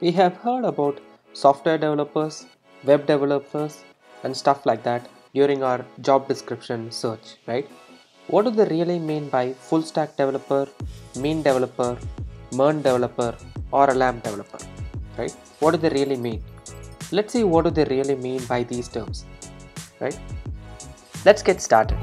We have heard about software developers, web developers, and stuff like that during our job description search, right? What do they really mean by full stack developer, mean developer, MERN developer, or a LAMP developer, right? What do they really mean? Let's see what do they really mean by these terms, right? Let's get started.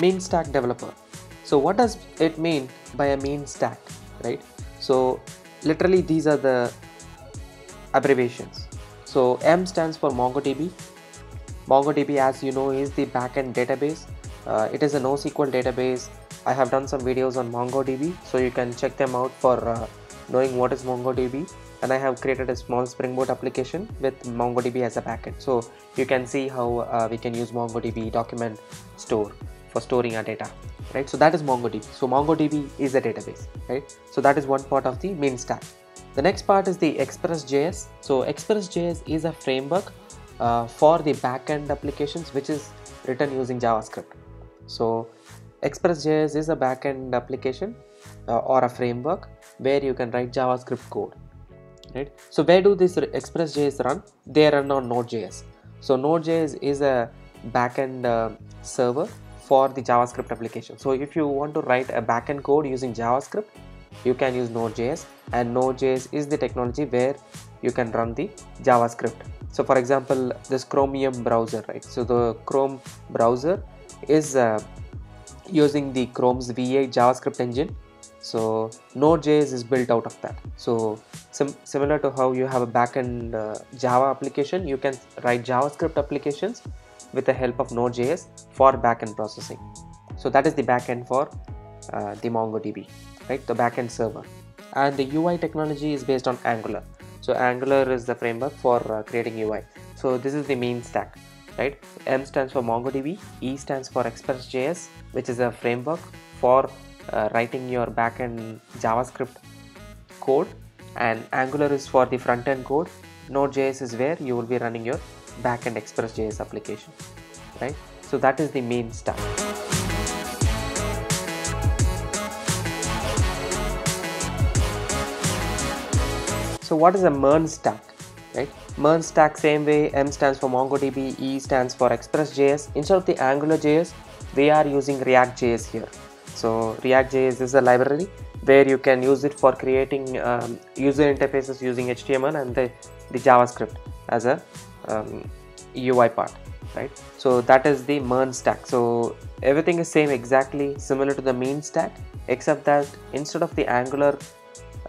Mean stack developer. So what does it mean by a mean stack right? So literally these are the abbreviations. So m stands for mongodb. Mongodb as you know is the backend database. Uh, it is a NoSQL database. I have done some videos on MongoDB so you can check them out for uh, knowing what is MongoDB. And I have created a small Spring Boot application with MongoDB as a backend. So you can see how uh, we can use MongoDB document store for storing our data right? So that is mongodb. So mongodb is a database right? So that is one part of the mean stack. The next part is the express.js so express.js is a framework uh, for the backend applications which is written using javascript. So express.js is a backend application uh, or a framework where you can write javascript code right? So where do this express.js run? They run on node.js so node.js is a backend uh, server for the JavaScript application. So if you want to write a backend code using JavaScript, you can use Node.js and Node.js is the technology where you can run the JavaScript. So for example, this Chromium browser, right? So the Chrome browser is uh, using the Chrome's V8 JavaScript engine. So Node.js is built out of that. So sim similar to how you have a backend uh, Java application, you can write JavaScript applications with the help of Node.js for backend processing. So that is the backend for uh, the MongoDB, right? The backend server. And the UI technology is based on Angular. So Angular is the framework for uh, creating UI. So this is the mean stack, right? M stands for MongoDB, E stands for Express.js, which is a framework for uh, writing your backend JavaScript code, and Angular is for the front end code. Node.js is where you will be running your backend Express.js application, right? So that is the mean stack. So what is a MERN stack, right? MERN stack same way, M stands for MongoDB, E stands for Express.js. Instead of the AngularJS, we are using React.js here. So React.js is a library where you can use it for creating um, user interfaces using HTML and the, the JavaScript as a um, UI part right? So that is the MERN stack. So everything is same exactly similar to the mean stack except that instead of the angular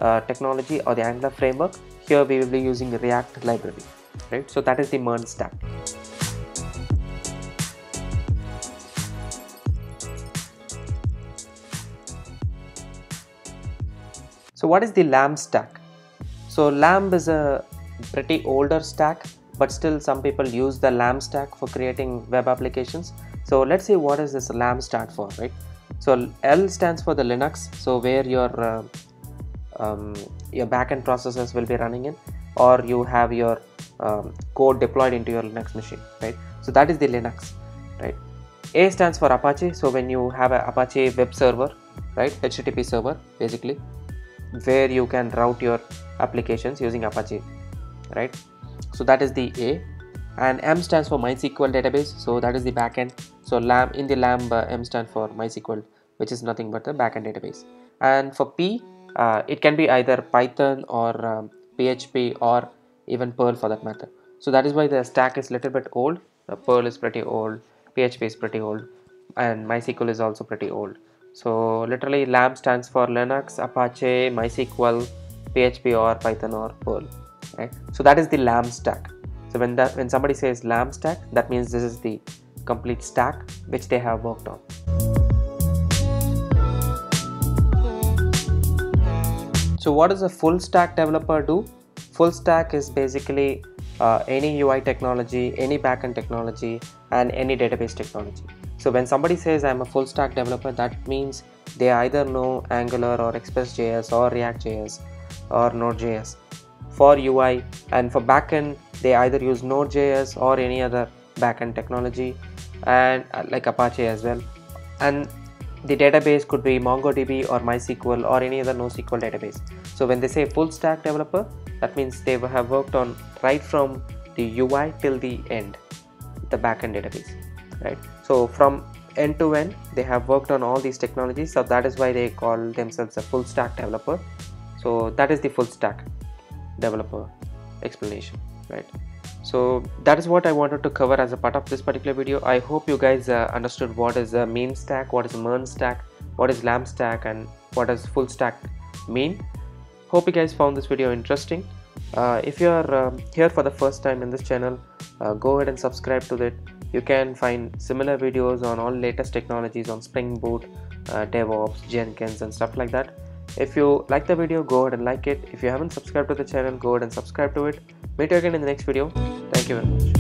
uh, technology or the angular framework here we will be using react library right? So that is the MERN stack. So what is the lamp stack? So lamp is a pretty older stack but still some people use the lamp stack for creating web applications. So let's see what is this lamp stand for right? So l stands for the linux so where your uh, um, your backend processes will be running in or you have your um, code deployed into your linux machine right? So that is the linux right? A stands for apache so when you have an apache web server right? Http server basically where you can route your applications using apache right? So that is the a. And m stands for mysql database. So that is the backend. So lamp in the lamp uh, m stands for mysql which is nothing but the backend database. And for p uh, it can be either python or um, php or even perl for that matter. So that is why the stack is little bit old. Perl is pretty old. Php is pretty old. And mysql is also pretty old. So literally lamp stands for linux apache mysql php or python or perl right? So that is the lamp stack. So when that when somebody says lamp stack that means this is the complete stack which they have worked on. So what does a full stack developer do? Full stack is basically uh, any UI technology, any backend technology, and any database technology. So when somebody says I'm a full stack developer, that means they either know Angular or Express.js or React.js or node.js for ui and for backend they either use node.js or any other backend technology and uh, like apache as well. And the database could be mongodb or mysql or any other nosql database. So when they say full stack developer that means they have worked on right from the ui till the end the backend database right? So from end to end they have worked on all these technologies. So that is why they call themselves a full stack developer. So that is the full stack developer explanation right? So that is what i wanted to cover as a part of this particular video. I hope you guys uh, understood what is a mean stack what is MERN stack what is lamp stack and what does full stack mean. Hope you guys found this video interesting. Uh, if you are um, here for the first time in this channel uh, go ahead and subscribe to it. You can find similar videos on all latest technologies on spring boot uh, devops jenkins and stuff like that if you like the video go ahead and like it. If you haven't subscribed to the channel go ahead and subscribe to it. Meet you again in the next video. Thank you very much